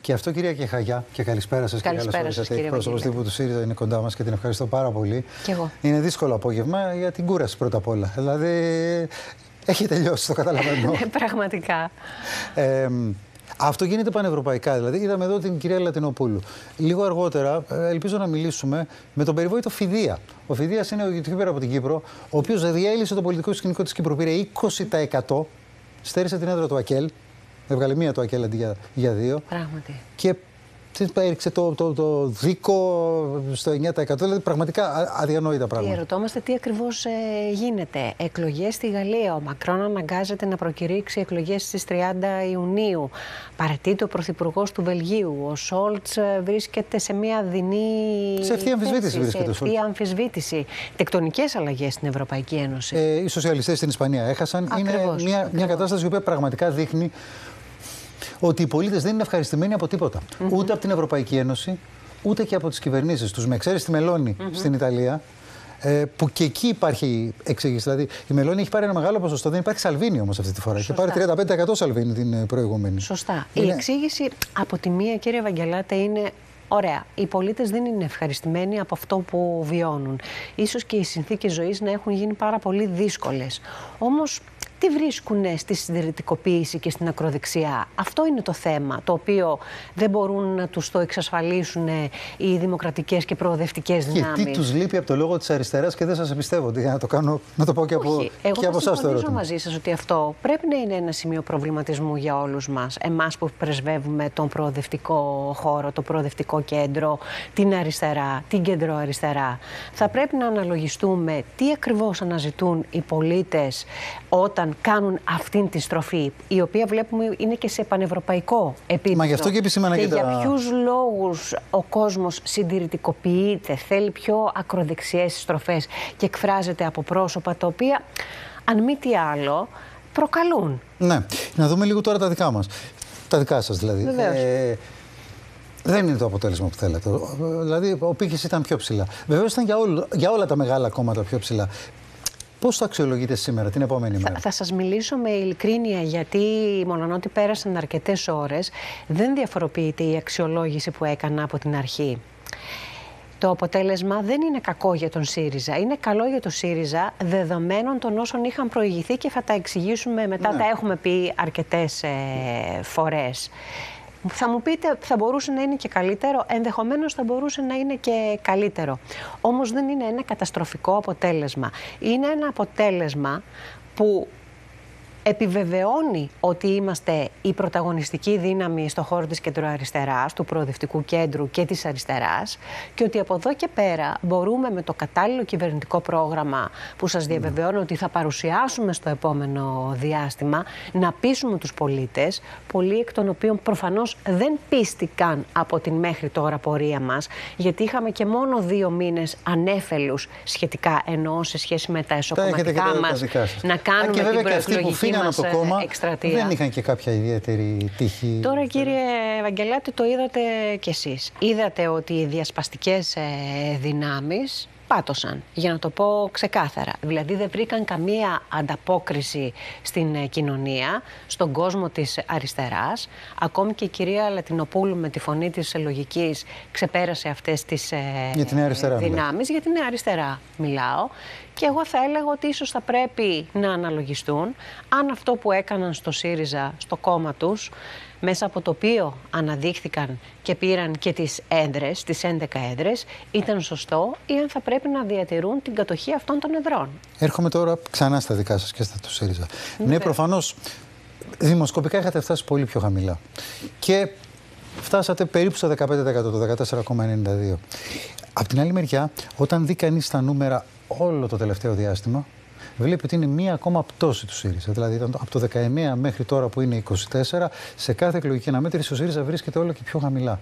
Και αυτό, κυρία Κεχαγιά, και καλησπέρα σας και καλώ ήρθατε. Εκπρόσωπος τύπου του ΣΥΡΙΖΑ είναι κοντά μας και την ευχαριστώ πάρα πολύ. Και εγώ. Είναι δύσκολο απόγευμα για την κούραση πρώτα απ' όλα. Δηλαδή, έχει τελειώσει, το καταλαβαίνω. Ναι, πραγματικά. Ε, αυτό γίνεται πανευρωπαϊκά. Δηλαδή, είδαμε εδώ την κυρία Λατινοπούλου. Λίγο αργότερα, ε, ελπίζω να μιλήσουμε με τον περιβόητο Φιδία. Ο Φιδίας είναι ο YouTuber από την Κύπρο, ο οποίος διέλυσε το πολιτικό σκηνικό της Κύπρου. Πήρε 20%. Στέρισε την έδρα του Ακέλ. Έβγαλε μία του Ακέλ αντί για, για δύο. Πράγματι. Και έριξε το, το, το δίκο στο 9%. Δηλαδή πραγματικά αδιανόητα πράγματα. Ερωτόμαστε τι ακριβώς ε, γίνεται. Εκλογές στη Γαλλία. Ο Μακρόν αναγκάζεται να προκηρύξει εκλογές στις 30 Ιουνίου. Παρατείται ο Πρωθυπουργός του Βελγίου. Ο Σόλτς ε, βρίσκεται σε μια δεινή. Σε ευθεία αμφισβήτηση βρίσκεται. Σε ευθεία αμφισβήτηση. Τεκτονικές αλλαγές στην Ευρωπαϊκή Ένωση. Ε, οι σοσιαλιστές στην Ισπανία έχασαν. Ακριβώς, είναι μια, μια κατάσταση που πραγματικά δείχνει ότι οι πολίτες δεν είναι ευχαριστημένοι από τίποτα. Ούτε από την Ευρωπαϊκή Ένωση, ούτε και από τις κυβερνήσεις τους. Με εξαίρεση τη Μελώνη στην Ιταλία, ε, που και εκεί υπάρχει εξήγηση. Δηλαδή, η Μελώνη έχει πάρει ένα μεγάλο ποσοστό. Δεν υπάρχει Σαλβίνη όμως αυτή τη φορά. Έχει πάρει 35% Σαλβίνη την ε, προηγούμενη. Σωστά. Η εξήγηση από τη μία, κύριε Βαγγελάτε, είναι Ωραία. Οι πολίτες δεν είναι ευχαριστημένοι από αυτό που βιώνουν. Ίσως και οι συνθήκες ζωής να έχουν γίνει πάρα πολύ δύσκολες. Όμως τι βρίσκουν στη συντηρητικοποίηση και στην ακροδεξιά; Αυτό είναι το θέμα, το οποίο δεν μπορούν να τους το εξασφαλίσουν οι δημοκρατικές και προοδευτικές δυνάμεις. Και τι τους λείπει από το λόγο της αριστεράς και δεν σας εμπιστεύω. Για να το, κάνω, να το πω και από, Όχι. Εγώ και από εσάς το ερώτημα. μαζί σας ότι αυτό πρέπει να είναι ένα σημείο προβληματισμού για όλους μας. Εμάς που πρεσβεύουμε τον προοδευτικό χώρο, το προοδευτικό κέντρο, την αριστερά, την κεντροαριστερά. Θα πρέπει να αναλογιστούμε τι ακριβώς αναζητούν οι πολίτες όταν κάνουν αυτήν τη στροφή, η οποία βλέπουμε είναι και σε πανευρωπαϊκό επίπεδο. Μα γι' αυτό και επισήμανα και, και για ποιους λόγους ο κόσμος συντηρητικοποιείται, θέλει πιο ακροδεξιές στροφές και εκφράζεται από πρόσωπα τα οποία, αν μη τι άλλο, προκαλούν. Ναι. Να δούμε λίγο τώρα τα δικά μας. Τα δικά σας δηλαδή. Ε, δεν είναι το αποτέλεσμα που θέλατε. Δηλαδή, ο πύχης ήταν πιο ψηλά. Βεβαίως ήταν για, για όλα τα μεγάλα κόμματα πιο ψηλά. Πώς το αξιολογείτε σήμερα, την επόμενη μέρα; Θα, θα σας μιλήσω με ειλικρίνεια, γιατί ότι πέρασαν αρκετές ώρες, δεν διαφοροποιείται η αξιολόγηση που έκανα από την αρχή. Το αποτέλεσμα δεν είναι κακό για τον ΣΥΡΙΖΑ. Είναι καλό για τον ΣΥΡΙΖΑ δεδομένων των όσων είχαν προηγηθεί και θα τα εξηγήσουμε μετά. Ναι. Τα έχουμε πει αρκετές ε, φορές. Θα μου πείτε, θα μπορούσε να είναι και καλύτερο, ενδεχομένως θα μπορούσε να είναι και καλύτερο. Όμως δεν είναι ένα καταστροφικό αποτέλεσμα. Είναι ένα αποτέλεσμα που επιβεβαιώνει ότι είμαστε η πρωταγωνιστική δύναμη στο χώρο της κεντροαριστεράς, του προοδευτικού κέντρου και της αριστεράς και ότι από εδώ και πέρα μπορούμε με το κατάλληλο κυβερνητικό πρόγραμμα που σας διαβεβαιώνω ότι θα παρουσιάσουμε στο επόμενο διάστημα να πείσουμε τους πολίτες, πολλοί εκ των οποίων προφανώς δεν πίστηκαν από την μέχρι τώρα πορεία μας γιατί είχαμε και μόνο δύο μήνες ανέφελους σχετικά εννοώ σε σχέση με τα εσωκομματικά μας να κάνουμε την προεκλογική από το κόμμα δεν είχαν και κάποια ιδιαίτερη τύχη. Τώρα κύριε Ευαγγελάτη το είδατε κι εσείς. Είδατε ότι οι διασπαστικές ε, δυνάμεις πάτωσαν, για να το πω ξεκάθαρα. Δηλαδή δεν βρήκαν καμία ανταπόκριση στην ε, κοινωνία, στον κόσμο της αριστεράς. Ακόμη και η κυρία Λατινοπούλου με τη φωνή της λογικής ξεπέρασε αυτές τις ε, για την αριστερά, δυνάμεις. Για την αριστερά μιλάω. Και εγώ θα έλεγα ότι ίσως θα πρέπει να αναλογιστούν αν αυτό που έκαναν στο ΣΥΡΙΖΑ, στο κόμμα τους, μέσα από το οποίο αναδείχθηκαν και πήραν και τις έδρες, τις 11 έδρες, ήταν σωστό ή αν θα πρέπει να διατηρούν την κατοχή αυτών των εδρών. Έρχομαι τώρα ξανά στα δικά σας και στα του ΣΥΡΙΖΑ. Ναι, προφανώς δημοσκοπικά είχατε φτάσει πολύ πιο χαμηλά. Και φτάσατε περίπου στο 15%, το 14,92%. Απ' την άλλη μεριά, όταν δει κανείς τα νούμερα όλο το τελευταίο διάστημα, βλέπει ότι είναι μία ακόμα πτώση του ΣΥΡΙΖΑ. Δηλαδή, ήταν από το 19 μέχρι τώρα που είναι 24, σε κάθε εκλογική αναμέτρηση ο ΣΥΡΙΖΑ βρίσκεται όλο και πιο χαμηλά.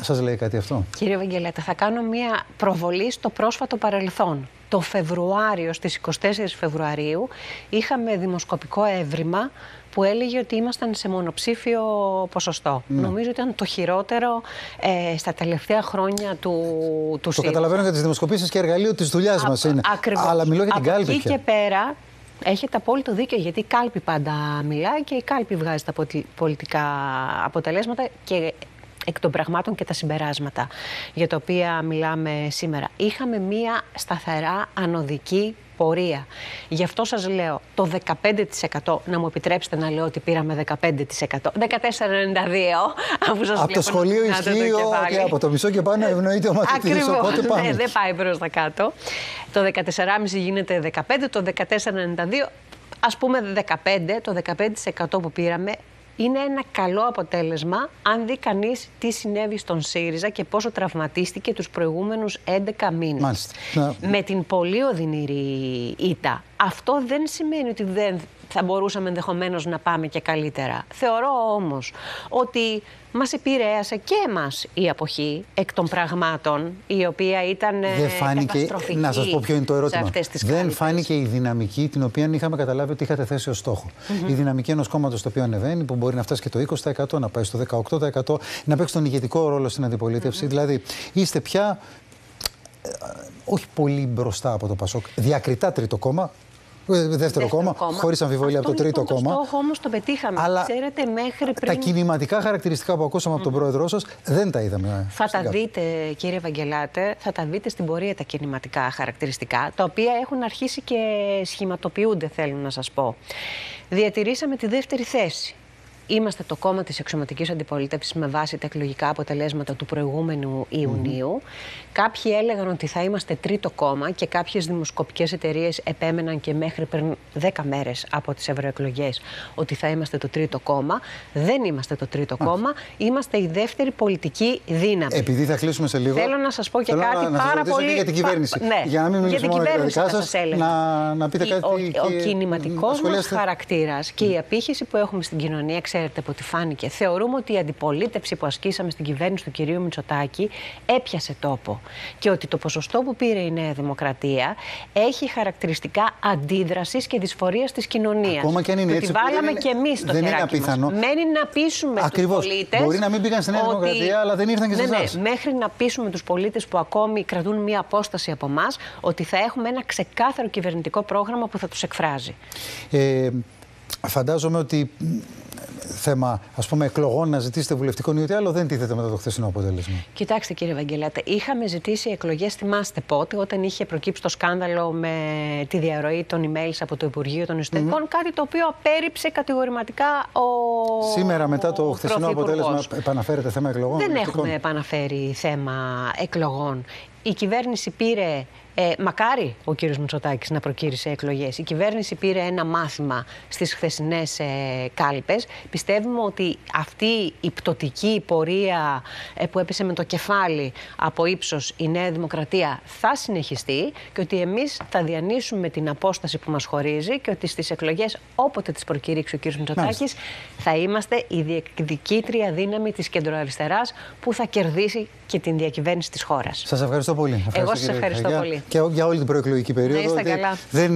Σας λέει κάτι αυτό; Κύριε Βαγγελέτα, θα κάνω μία προβολή στο πρόσφατο παρελθόν. Το Φεβρουάριο, στις 24 Φεβρουαρίου, είχαμε δημοσκοπικό έβριμα που έλεγε ότι ήμασταν σε μονοψήφιο ποσοστό. Ναι. Νομίζω ότι ήταν το χειρότερο ε, στα τελευταία χρόνια του, του Το καταλαβαίνω για τις δημοσκοπήσεις και εργαλείο της δουλειάς μας είναι. Ακριβώς. Αλλά μιλώ για την κάλπη. Από εκεί και πέρα Έχετε απόλυτο δίκιο γιατί η κάλπη πάντα μιλάει και η κάλπη βγάζει τα πολιτικά αποτελέσματα και εκ των πραγμάτων και τα συμπεράσματα για τα οποία μιλάμε σήμερα. Είχαμε μία σταθερά ανωδική πορεία. Γι' αυτό σας λέω το 15% να μου επιτρέψετε να λέω ότι πήραμε 15%. 14,92 αφού σας Από το σχολείο ισχύει και από το μισό και πάνω ευνοείται ο μαθητής, οπότε πάμε. Ναι, δεν πάει προς τα κάτω. Το 14,5 γίνεται 15, το 14,92 ας πούμε 15, το 15% που πήραμε είναι ένα καλό αποτέλεσμα αν δει κανείς τι συνέβη στον ΣΥΡΙΖΑ και πόσο τραυματίστηκε τους προηγούμενους 11 μήνες. Με την πολύ οδυνηρή ήττα. Αυτό δεν σημαίνει ότι δεν θα μπορούσαμε ενδεχομένως να πάμε και καλύτερα. Θεωρώ όμως ότι μας επηρέασε και εμάς η αποχή εκ των πραγμάτων, η οποία ήταν δεν φάνηκε, Να σας πω ποιο είναι το ερώτημα. Δεν φάνηκε η δυναμική την οποία είχαμε καταλάβει ότι είχατε θέσει ως στόχο. Η δυναμική ενός κόμματος το οποίο ανεβαίνει, που μπορεί να φτάσει και το 20%, να πάει στο 18%, να παίξει τον ηγετικό ρόλο στην αντιπολίτευση. Δηλαδή, είστε πια ε, όχι πολύ μπροστά από το Πασόκ. Διακριτά τρίτο κόμμα, Δεύτερο, δεύτερο κόμμα, κόμμα. χωρίς αμφιβολία από το τρίτο λοιπόν κόμμα. Το στόχο όμως το πετύχαμε. Αλλά Ξέρετε, μέχρι πριν... Τα κινηματικά χαρακτηριστικά που ακούσαμε από τον πρόεδρό σας δεν τα είδαμε. Θα τα δείτε, κύριε Ευαγγελάτε, θα τα δείτε στην πορεία τα κινηματικά χαρακτηριστικά, τα οποία έχουν αρχίσει και σχηματοποιούνται, θέλω να σας πω. Διατηρήσαμε τη δεύτερη θέση. Είμαστε το κόμμα της εξωματικής αντιπολίτευσης με βάση τα εκλογικά αποτελέσματα του προηγούμενου Ιουνίου. Κάποιοι έλεγαν ότι θα είμαστε τρίτο κόμμα και κάποιες δημοσκοπικές εταιρείες επέμεναν και μέχρι πριν 10 μέρες από τις ευρωεκλογές ότι θα είμαστε το τρίτο κόμμα. Δεν είμαστε το τρίτο κόμμα, είμαστε η δεύτερη πολιτική δύναμη. Επειδή θα κλείσουμε σε λίγο. Θέλω να σας πω και κάτι να, πάρα να πολύ... για την κυβέρνηση. Ναι, για να μην μιλήσουμε μόνο για τα δικά σας, να, να πείτε κάτι. Ο, ο, ο κινηματικός μας χαρακτήρας και η απήχηση που έχουμε στην κοινωνία, ξέρετε από ό,τι φάνηκε. Θεωρούμε ότι η αντιπολίτευση που ασκήσαμε στην κυβέρνηση του κυρίου Μητσοτάκη έπιασε τόπο. Και ότι το ποσοστό που πήρε η Νέα Δημοκρατία έχει χαρακτηριστικά αντίδρασης και δυσφορίας της κοινωνίας. Ακόμα και αν είναι έτσι. βάλαμε είναι, και εμείς το Δεν είναι απίθανο. Μένει να πείσουμε τους πολίτες. Μπορεί να μην πήγαν στη Νέα Δημοκρατία, αλλά δεν ήρθαν και σε ναι, ναι, μέχρι να πείσουμε τους πολίτες που ακόμη κρατούν μία απόσταση από εμάς ότι θα έχουμε ένα ξεκάθαρο κυβερνητικό πρόγραμμα που θα τους εκφράζει. Ε, φαντάζομαι ότι θέμα ας πούμε, εκλογών να ζητήσετε βουλευτικό ή άλλο δεν τίθεται μετά το χθεσινό αποτέλεσμα. Κοιτάξτε κύριε Βαγγελάτε, είχαμε ζητήσει εκλογές, θυμάστε πότε, όταν είχε προκύψει το σκάνδαλο με τη διαρροή των emails από το Υπουργείο των Εσωτερικών, κάτι το οποίο απέρριψε κατηγορηματικά ο. Σήμερα, μετά το χθεσινό αποτέλεσμα, επαναφέρεται θέμα εκλογών; Δεν έχουμε επαναφέρει θέμα εκλογών. Η κυβέρνηση πήρε ε, μακάρι ο κύριος Μητσοτάκης να προκήρυσε εκλογές. Η κυβέρνηση πήρε ένα μάθημα στις χθεσινές ε, κάλπες. Πιστεύουμε ότι αυτή η πτωτική πορεία ε, που έπεσε με το κεφάλι από ύψος η Νέα Δημοκρατία θα συνεχιστεί και ότι εμείς θα διανύσουμε την απόσταση που μας χωρίζει και ότι στις εκλογές όποτε τις προκήρυξει ο κύριος Μητσοτάκης θα είμαστε η διεκδικήτρια δύναμη της κεντροαριστεράς που θα κερδίσει και την διακυβέρνηση της χώρας. Σας ευχαριστώ πολύ. Εγώ σας ευχαριστώ πολύ και για όλη την προεκλογική περίοδο. Να είστε καλά. Δεν